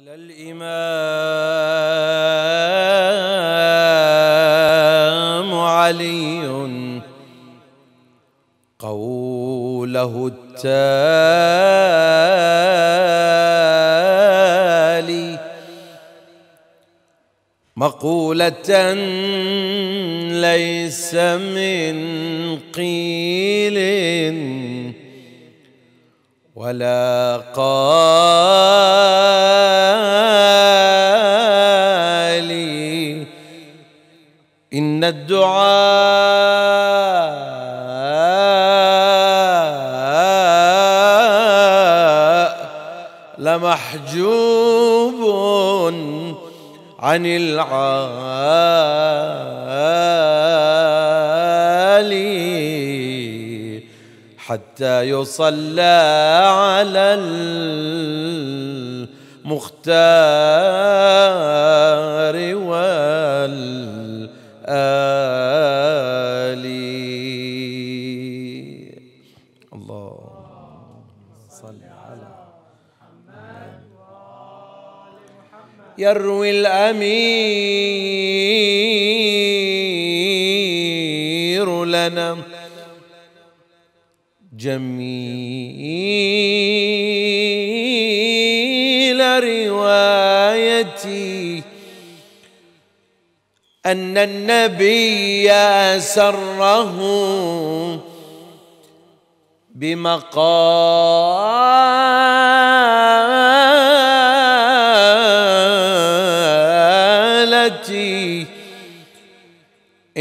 قال الإمام علي قوله التالي مقولة ليس من قيل ولا قال الدعاء لمحجوب عن العالي حتى يصلى على المختار. يروي الأمير لنا. جميل روايتي أن النبي سره بمقالتي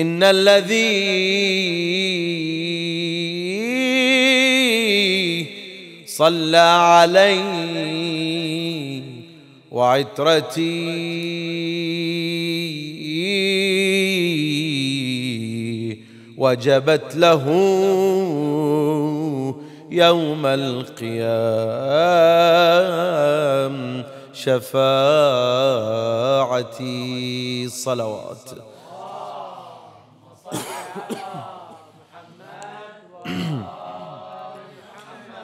إن الذي صلى علي وعترتي وجبت له يوم القيام شفاعتي صلوات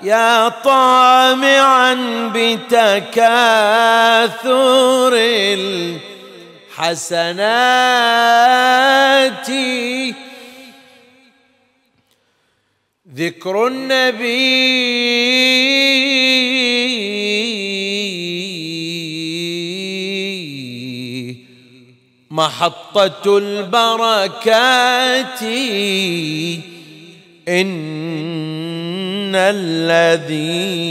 يا طامعا بتكاثر الحسنات. ذكر النبي محطة البركات. إن الذي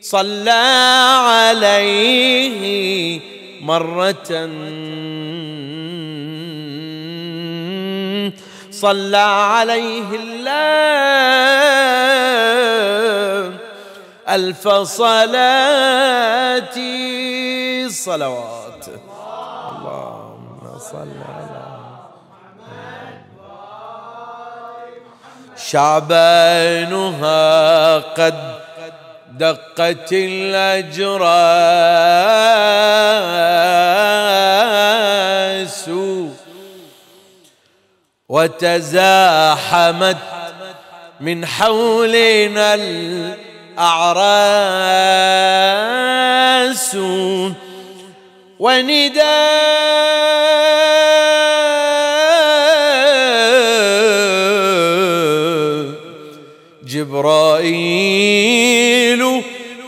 صلى عليه مرة. صلى عليه الله ألف صلاة. صلوات. اللهم صل شعبانها قد دقت الأجراس وتزاحمت من حولنا الأعراس. ونداء جبرائيل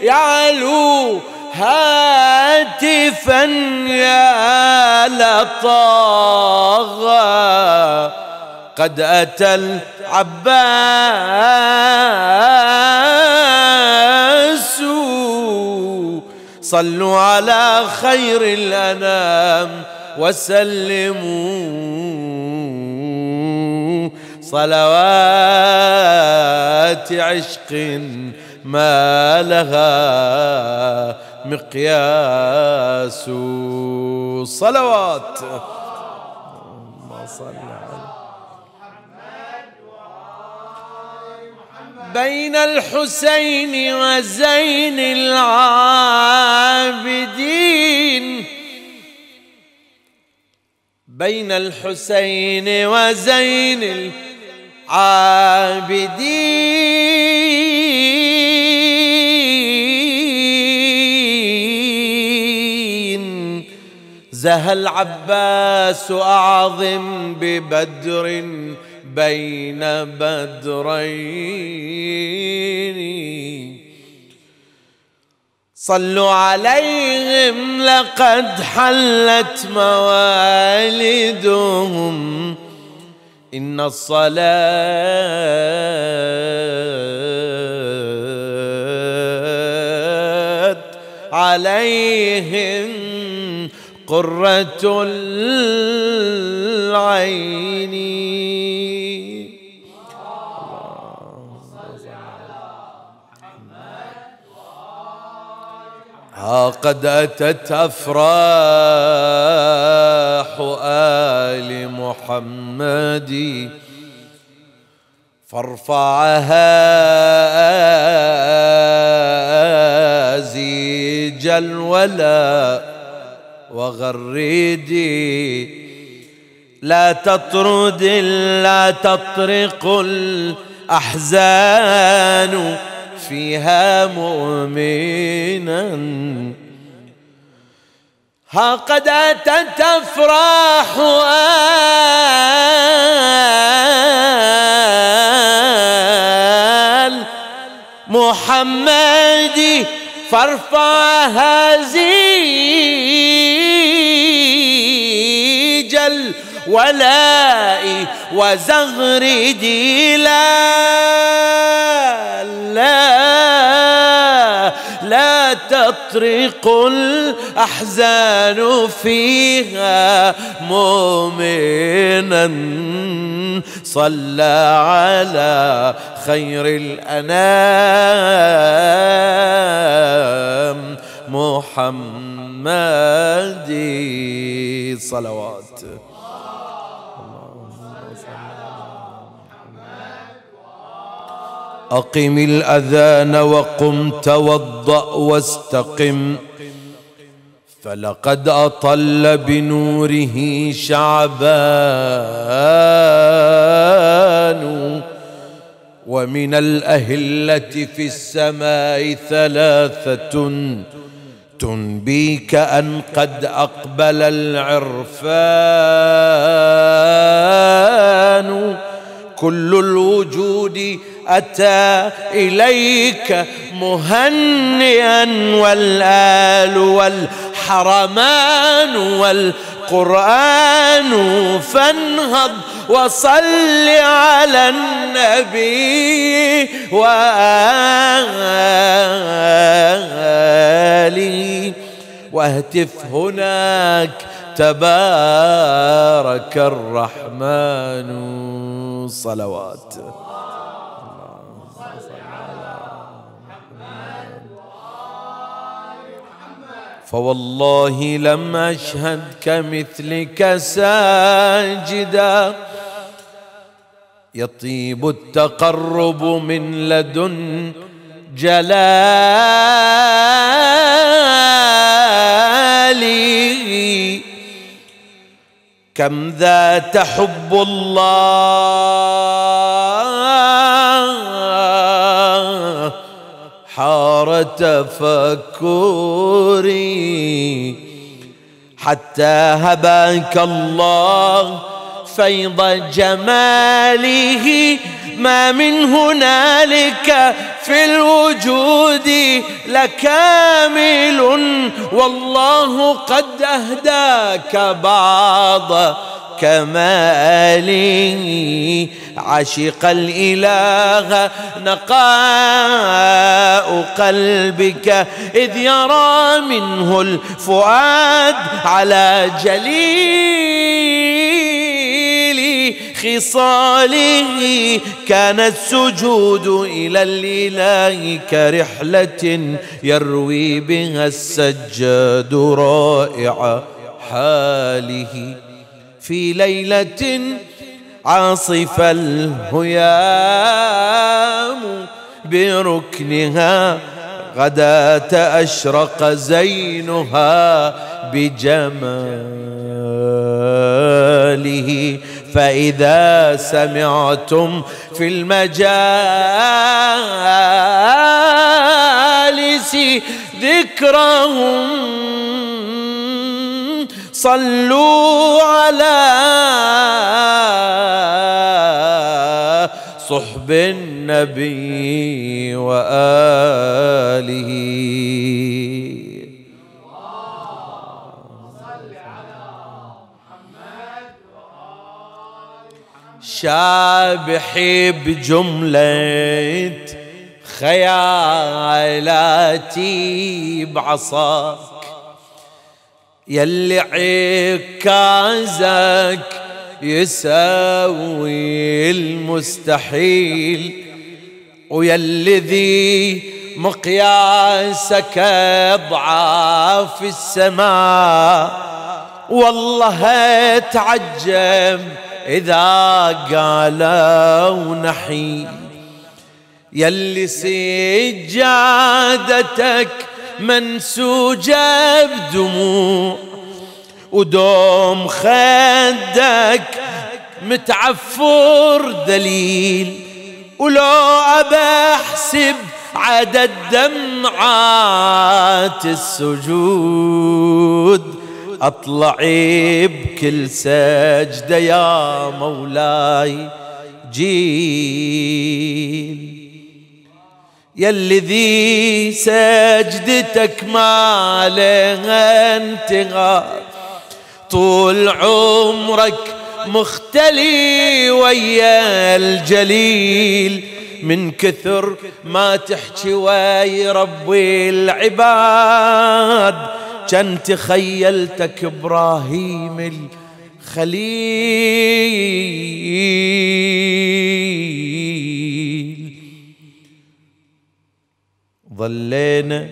يعلو هاتفا يا لطاغا قد أتى العباس. صلوا على خير الأنام وسلموا. صلوات عشق ما لها مقياس. صلوات. اللهم صل على بين الحسين وزين العابدين. بين الحسين وزين العابدين عابدين زهى العباس أعظم ببدر بين بدرين. صلوا عليهم لقد حلت موالدهم. إن الصلاة عليهم قرة العين. قد أتت أفراح آل محمد فارفعها زيج الولاء وغردي لا تطرد لا تطرق الأحزان. فيها مؤمنا. ها قد أتت أفراح آل محمد فارفعها زيج الولاء وزغردي لا لا لا تطرق الأحزان فيها مؤمنا. صلى على خير الأنام محمد. صلوات. أقم الأذان وقم توضأ واستقم. فلقد أطل بنوره شعبان ومن الأهلة في السماء ثلاثة. تنبيك أن قد أقبل العرفان. كل الوجود أتى إليك مهنئا والآل والحرمان والقرآن فانهض وصل على النبي وآله واهتف هناك تبارك الرحمن صلوات. فوالله لم أشهد كمثلك ساجدا. يطيب التقرب من لدن جلالي. كم ذا تحب الله حار تفكري حتى هباك الله فيض جماله ما من هنالك في الوجود لكامل والله قد أهداك بعض كماله عشق الإله نقاء قلبك إذ يرى منه الفؤاد على جليل خصاله. كان السجود إلى الإله كرحلة يروي بها السجاد رائع حاله. في ليلة عاصف الهيام بركنها غداة أشرق زينها بجماله. فإذا سمعتم في المجالس ذكرهم صلوا على صحب النبي وآله. شابحي بجملة خيالاتي بعصاك يلي عكازك يسوي المستحيل ويلي ذي مقياسك اضعاف السماء. والله اتعجب إذا قالوا نحي يلي سجادتك منسوجة بدموع ودوم خدك متعفر دليل ولو أبى أحسب عدد دمعات السجود أطلعي بكل سجدة يا مولاي جيل. يلي ذي سجدتك ما لها انتهاء طول عمرك مختلي ويا الجليل من كثر ما تحكي ويا ربي العباد. كان تخيلتك إبراهيم الخليل. ظلينا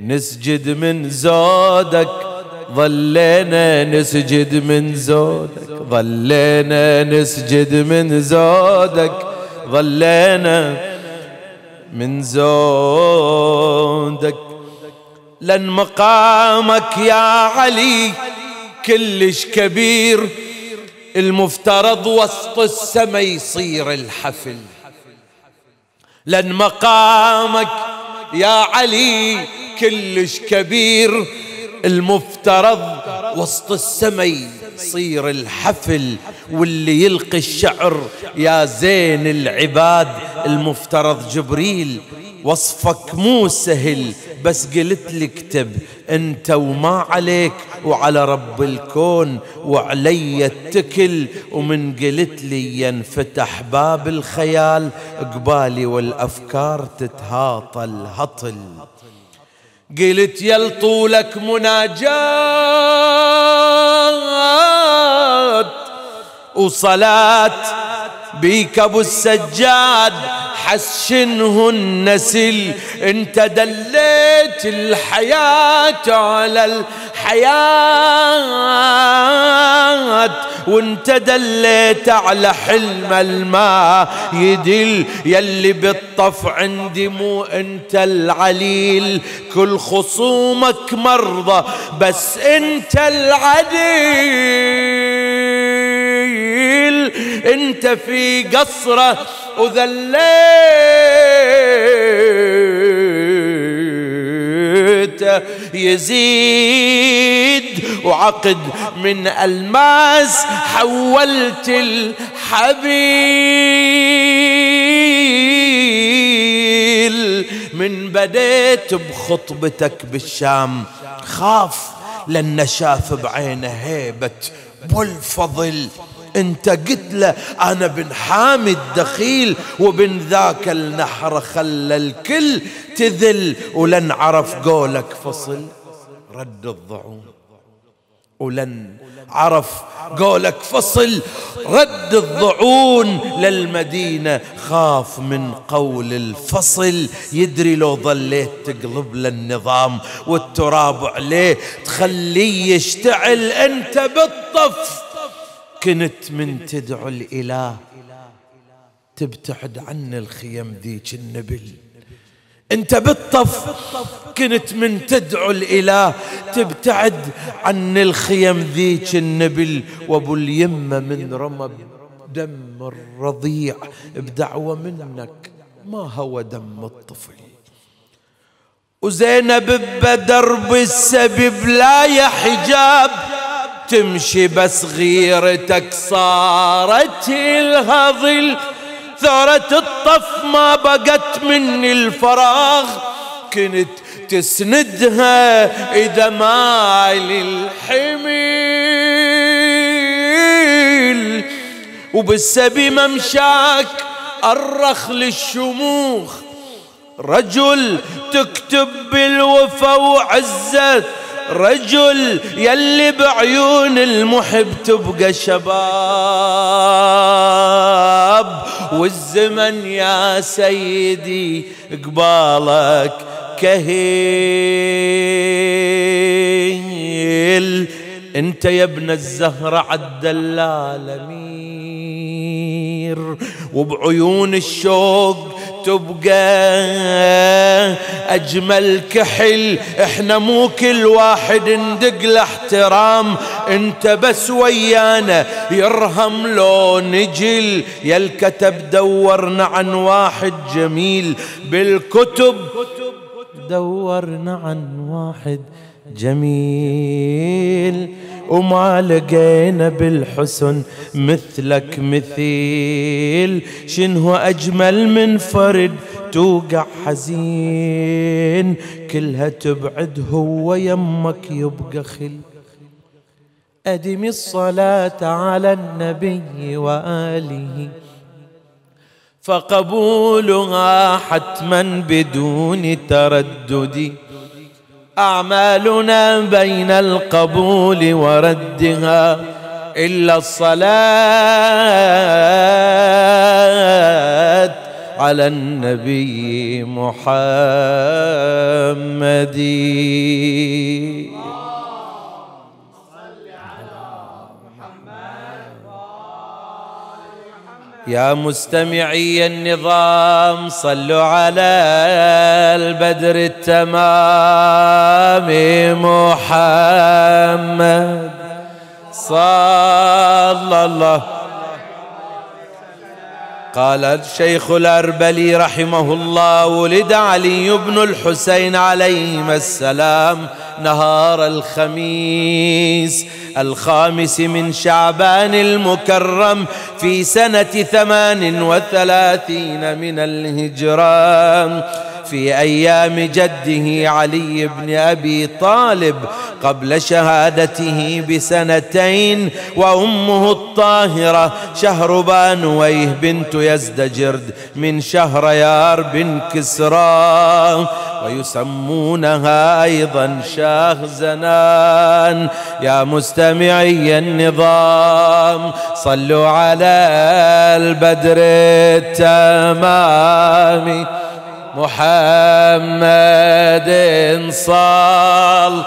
نسجد من زودك ظلينا نسجد من زودك ظلينا نسجد من زودك ظلينا من زودك لن مقامك يا علي كلش كبير المفترض وسط السما يصير الحفل. لن مقامك يا علي كلش كبير المفترض وسط السما يصير الحفل واللي يلقي الشعر. يا زين العباد المفترض جبريل وصفك مو سهل بس قلت لي اكتب أنت وما عليك وعلى رب الكون وعلي اتكل ومن قلت لي ينفتح باب الخيال قبالي والأفكار تتهاطل هطل قلت يل طولك مناجات وصلاة بيك أبو السجاد. حسنه النسل انت دليت الحياة على الحياة وانت دليت على حلم الماء. يدل يلي بالطف عندي مو أنت العليل. كل خصومك مرضى بس أنت العديل. انت في قصرة وذليت يزيد وعقد من الماس حولت الحبيل من بديت بخطبتك بالشام خاف لن شاف بعينه هيبة بالفضل انت قلت له أنا بن حامد دخيل وبن ذاك النحر خلى الكل تذل ولن عرف قولك فصل. رد الضعون. ولن عرف قولك فصل. رد الضعون للمدينة خاف من قول الفصل. يدري لو ظليت تقلب للنظام والتراب عليه تخليه يشتعل انت بالطف. كنت من تدعو الإله. تبتعد عن الخيم ذيك النبل انت بالطف كنت من تدعو الإله. تبتعد عن الخيم ذيك النبل وابو اليمه من رمى دم الرضيع. بدعوة منك ما هو دم الطفل. وزينب بدرب السبب لا يا حجاب. تمشي بس غيرتك صارت الهضل ثارت الطف ما بقت مني الفراغ. كنت تسندها إذا ما للحميل. وبالسبي ممشاك أرخ للشموخ. رجل تكتب بالوفا وعزة رجل يلي بعيون المحب تبقى شباب. والزمن يا سيدي قبالك كهيل. انت يا ابن الزهرة عد العالمير وبعيون الشوق تبقى أجمل كحل. إحنا مو كل واحد ندق له احترام. إنت بس ويانا يرهم لو نجل يا الكتب دورنا عن واحد جميل. بالكتب دورنا عن واحد جميل. وما لقينا بالحسن مثلك مثيل. شنو أجمل من فرد توقع حزين. كلها تبعد هو يمك يبقى خل. أدم الصلاة على النبي وآله. فقبولها حتما بدون تردد. أعمالنا بين القبول وردها إلا الصلاة على النبي محمد. يا مستمعي النظام صلوا على البدر التمام محمد صلى الله قال الشيخ الأربلي رحمه الله ولد علي بن الحسين عليهما السلام نهار الخميس الخامس من شعبان المكرم في سنة ثمان وثلاثين من الهجران في أيام جده علي بن أبي طالب قبل شهادته بسنتين وأمه الطاهرة شهربانويه بنت يزدجرد من شهريار بن كسرى ويسمونها أيضا شاه زنان. يا مستمعي النظام صلوا على البدر التمام. محمد صال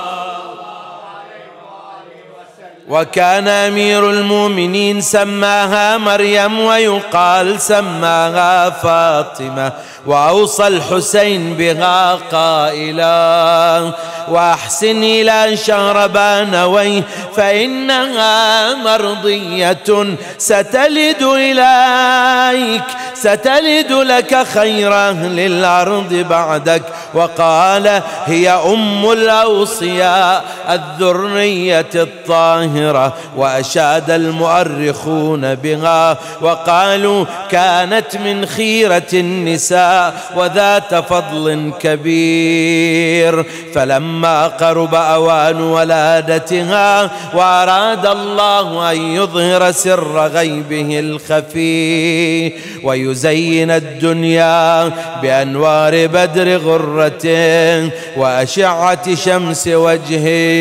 وكان أمير المؤمنين سماها مريم ويقال سماها فاطمة. وأوصى الحسين بها قائلا. وأحسن إلى شهربانوي فإنها مرضية. ستلد إليك ستلد لك خير أهل الأرض بعدك. وقال هي أم الأوصياء. الذرية الطاهرة وأشاد المؤرخون بها وقالوا كانت من خيرة النساء وذات فضل كبير. فلما قرب أوان ولادتها وأراد الله أن يظهر سر غيبه الخفي ويزين الدنيا بأنوار بدر غرته وأشعة شمس وجهه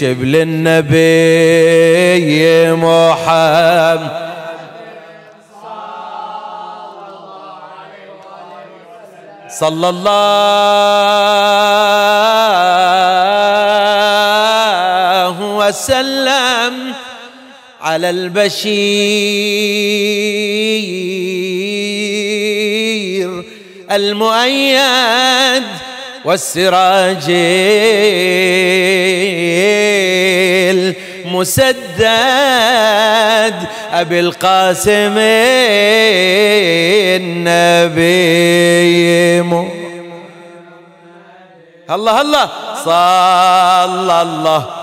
شبل النبي محمد. صلى الله وسلم على البشير المؤيد. والسراج المسدد أبي القاسم النبي الله الله صلى الله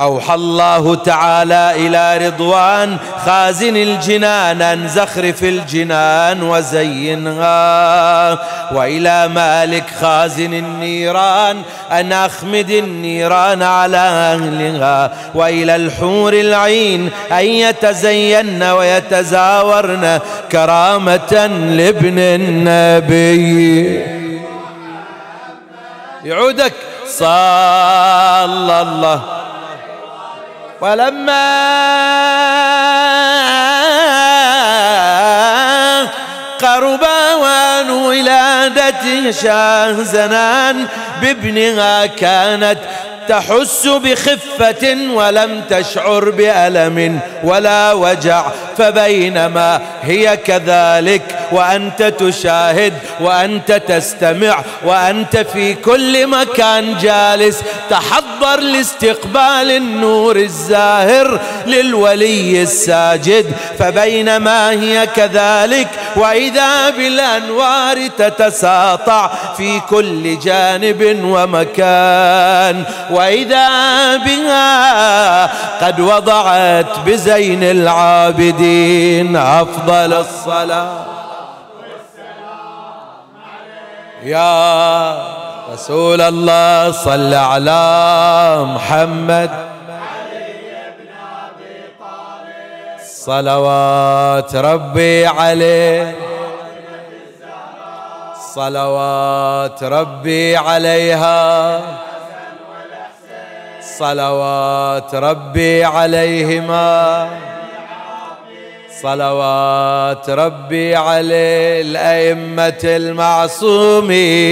أوحى الله تعالى إلى رضوان خازن الجنان أن زخرف الجنان وزينها وإلى مالك خازن النيران أن أخمد النيران على أهلها وإلى الحور العين أن يتزين ويتزاورن كرامة لابن النبي. يعودك. صلى الله ولما قرب وان ولادته شاه زنان بابنها كانت تحس بخفة ولم تشعر بألم ولا وجع فبينما هي كذلك وأنت تشاهد وأنت تستمع وأنت في كل مكان جالس. تحضر لاستقبال النور الزاهر للولي الساجد فبينما هي كذلك وإذا بالأنوار تتساطع في كل جانب ومكان وإذا بها قد وضعت بزين العابدين أفضل الصلاة. يا رسول الله صل على محمد. صلوات ربي عليه. صلوات ربي عليها. صلوات ربي عليهما. صلوات ربي عليه الأئمة المعصومين.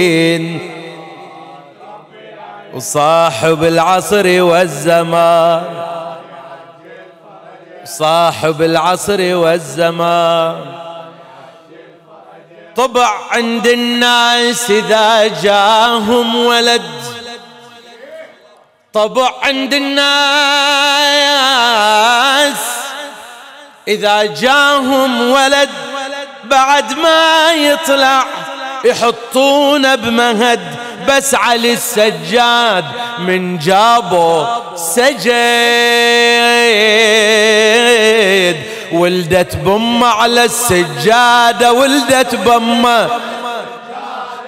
وصاحب العصر والزمان. صاحب العصر والزمان. طبع عند الناس إذا جاهم ولد. طبع عند الناس إذا جاهم ولد. بعد ما يطلع يحطون بمهد بس علي السجاد من جابه سجد ولدت بمه على السجادة ولدت بمه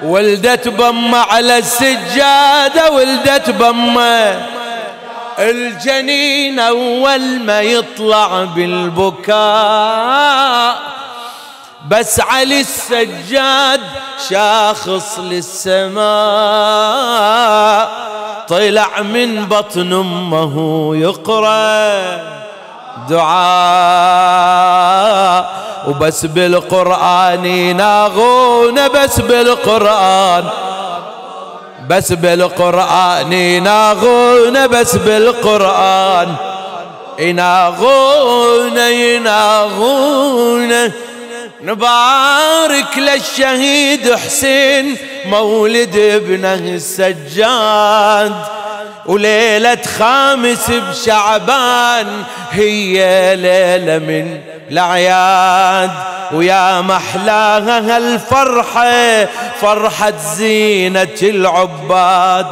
ولدت بمه على السجادة ولدت بمه الجنين أول ما يطلع بالبكاء بس علي السجاد شاخص للسماء. طلع من بطن أمه يقرأ دعاء. وبس بالقرآن يناغون بس بالقرآن بس بالقرآن يناغون بس بالقرآن. يناغون يناغون. نبارك للشهيد حسين مولد ابنه السجاد. وليلة خامس بشعبان هي ليلة من الأعياد. ويا محلاها هالفرحة فرحة زينة العباد.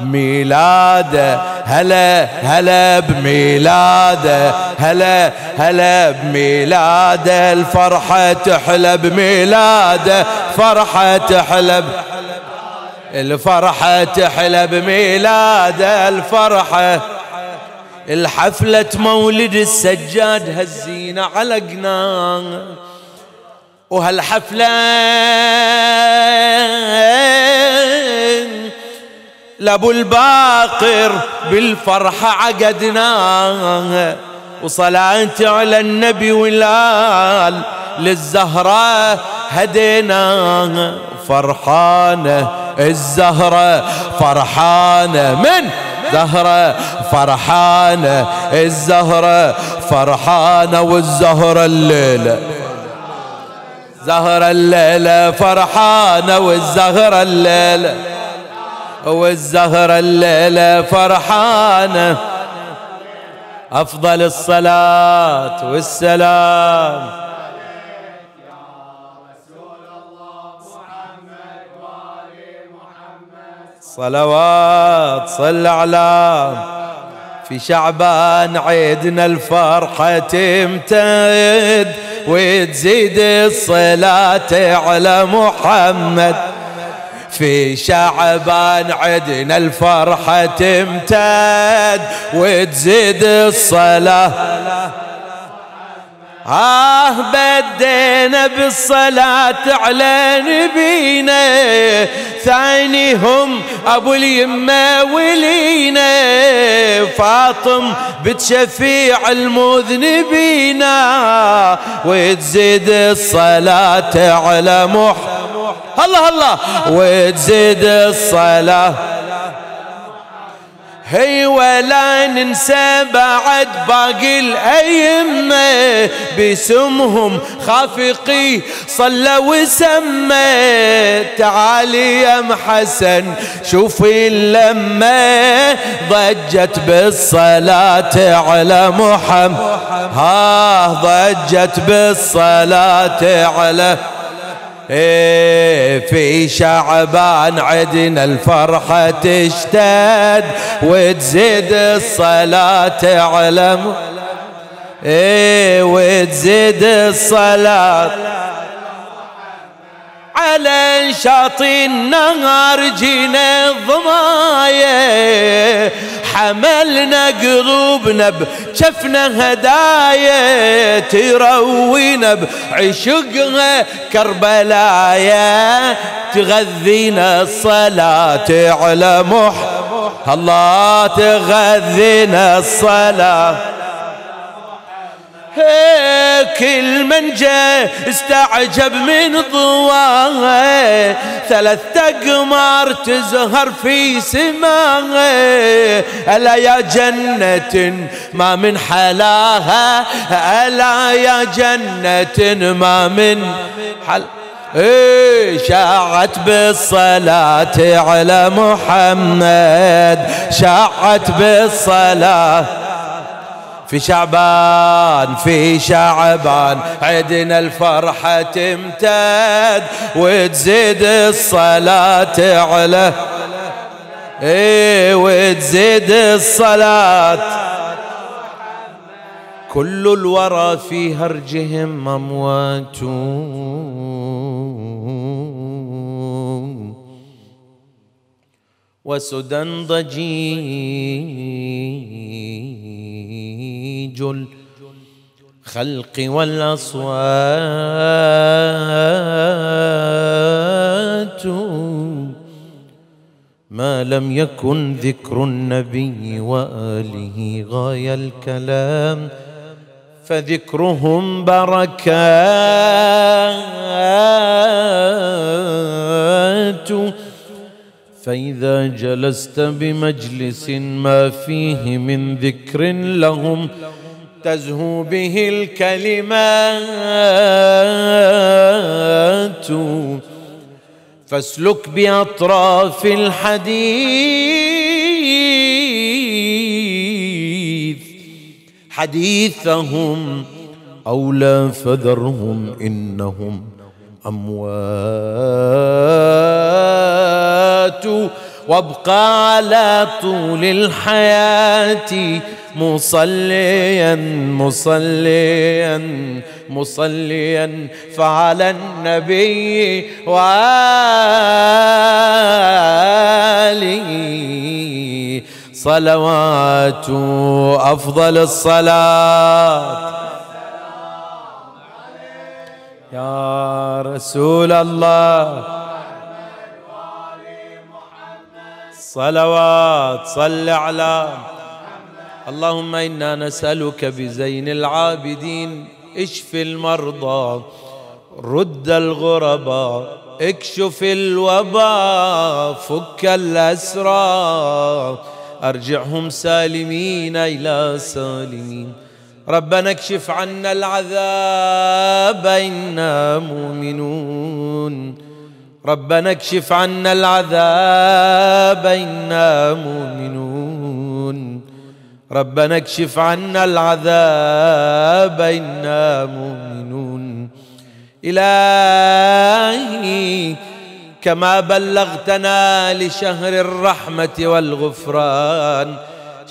بميلاده هلا هلا بميلاده هلا هلا بميلاده الفرحة تحلى بميلاده فرحة تحلى الفرحة تحلى بميلاده الفرحة. الحفلة مولد السجاد هالزينة علقنا وهالحفلة لابو الباقر بالفرحة عقدناه وصلاة على النبي والآل للزهرة هدينا. فرحانة الزهرة فرحانة من؟ زهرة فرحانة الزهرة فرحانة والزهرة الليلة. زهرة الليلة فرحانة والزهرة الليلة. والزهرة الليلة فرحانة. أفضل الصلاة والسلام. صلوات صل على في شعبان عيدنا الفرحة تمتد وتزيد الصلاة على محمد. في شعبان عدنا الفرحة تمتد وتزيد الصلاة. آه بدينا بالصلاة على نبينا. ثانيهم أبو اليمة ولينا. فاطم بتشفيع المذنبين. وتزيد الصلاة على محمد الله الله وتزيد الصلاة. هي ولا ننسى بعد باقي الأئمة باسمهم خافقي صلى وسمى. تعالي يا محسن شوفي اللمة. ضجت بالصلاة على محمد. ها ضجت بالصلاة على إيه في شعبان عدنا الفرحة تشتد وتزيد الصلاة على إيه وتزيد الصلاة على شاطئ النهر جينا الضماية حملنا قلوبنا بشفنا هدايا تروينا بعشقها كربلايا تغذينا الصلاة على مح الله تغذينا الصلاة. كل من جاء استعجب من ضواه ثلاث أقمار تزهر في سماه ألا يا جنة ما من حلاها ألا يا جنة ما من حل. إيه شاعت بالصلاة على محمد شاعت بالصلاة في شعبان في شعبان عدنا الفرحة تمتد وتزيد الصلاة على إيه وتزيد الصلاة. كل الورى في هرجهم أموات. وسدى ضجيج الخلق والأصوات ما لم يكن ذكر النبي وآله غاية الكلام فذكرهم بركات فإذا جلست بمجلس ما فيه من ذكر لهم تزهو به الكلمات. فاسلك بأطراف الحديث حديثهم أو لا فذرهم إنهم أموات. وابقى على طول الحياة مصليا مصليا مصليا. فعلى النبي وآله صلوات أفضل الصلاة. يا رسول الله. صلوات صل على اللهم إنا نسألك بزين العابدين اشف المرضى رد الغرباء اكشف الوباء فك الأسرى أرجعهم سالمين إلى سالمين. ربنا اكشف عنا العذاب إنا مؤمنون. ربنا اكشف عنا العذاب إنا مؤمنون. ربنا اكشف عنا العذاب إنا مؤمنون. إلهي كما بلغتنا لشهر الرحمة والغفران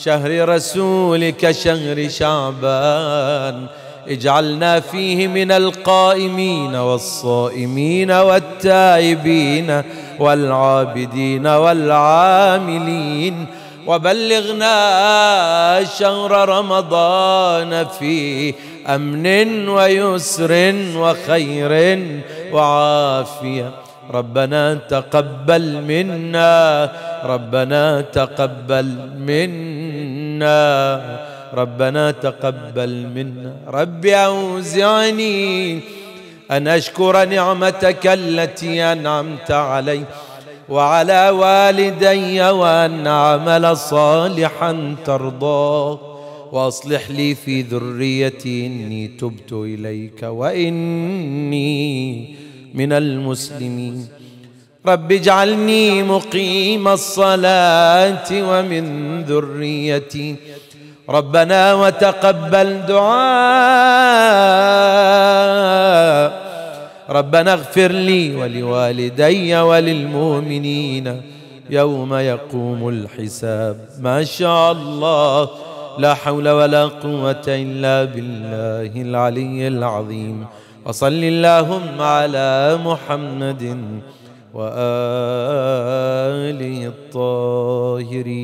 شهر رسولك شهر شعبان. اجعلنا فيه من القائمين والصائمين والتائبين والعابدين والعاملين وبلغنا شهر رمضان في أمن ويسر وخير وعافية. ربنا تقبل منا ربنا تقبل منا. ربنا تقبل منا. رب أوزعني أن أشكر نعمتك التي أنعمت علي وعلى والدي وأن أعمل صالحا ترضاه وأصلح لي في ذريتي إني تبت إليك وإني من المسلمين. رب اجعلني مقيم الصلاة ومن ذريتي ربنا وتقبل دعاء. ربنا اغفر لي ولوالدي وللمؤمنين يوم يقوم الحساب. ما شاء الله. لا حول ولا قوة إلا بالله العلي العظيم. وصل اللهم على محمد وآله الطاهرين.